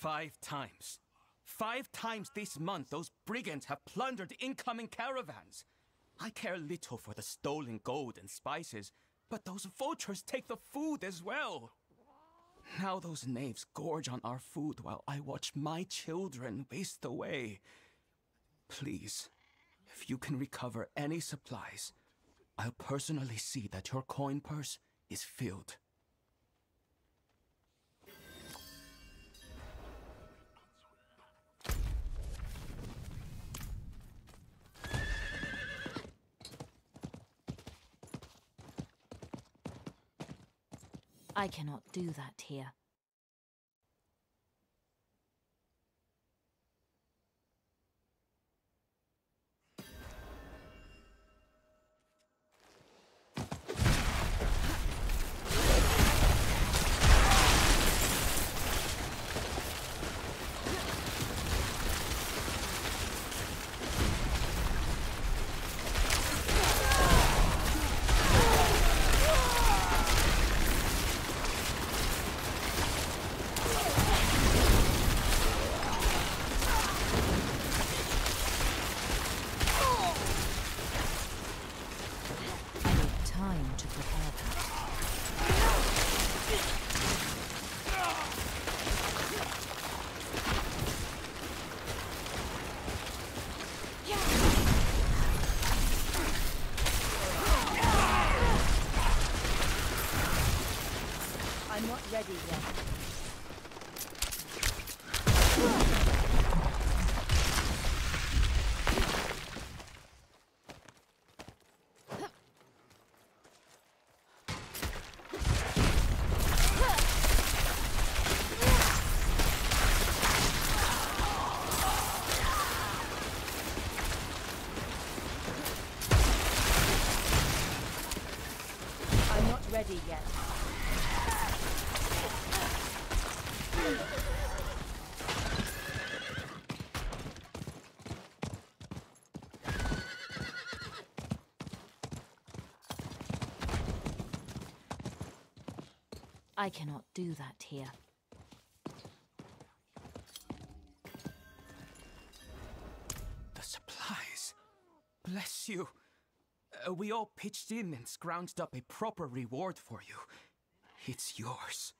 Five times. Five times this month, those brigands have plundered incoming caravans. I care little for the stolen gold and spices, but those vultures take the food as well. Now those knaves gorge on our food while I watch my children waste away. Please, if you can recover any supplies, I'll personally see that your coin purse is filled. I cannot do that here. To prepare that. I'm not ready yet. I'm not ready yet. I cannot do that here. The supplies. Bless you. Uh, we all pitched in and scrounged up a proper reward for you. It's yours.